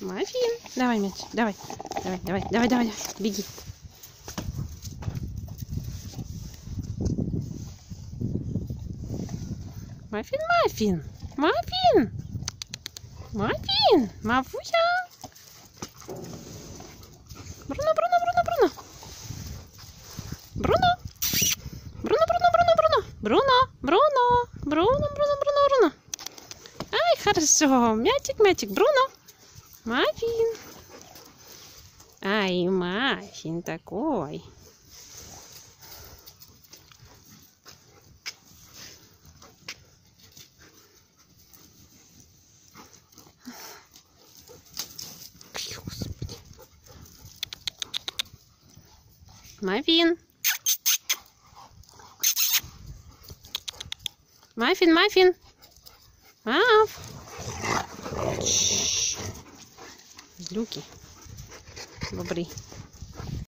Мафін, давай мяч, давай, давай, давай, давай, давай, беги. Мафін, мафін, мафін, мафін, мафуся. Бруно, Бруно, Бруно, Бруно. Бруно. Бруно, Бруно, Бруно, Бруно. Бруно, Бруно, Бруно, Бруно, Бруно, Бруно. Ай, хорошо. Мячик, мячик, Бруно. Мафин. Ай, Мафин такой. Господи. Мафин. Мафин, мафин. Злюки. Добрий.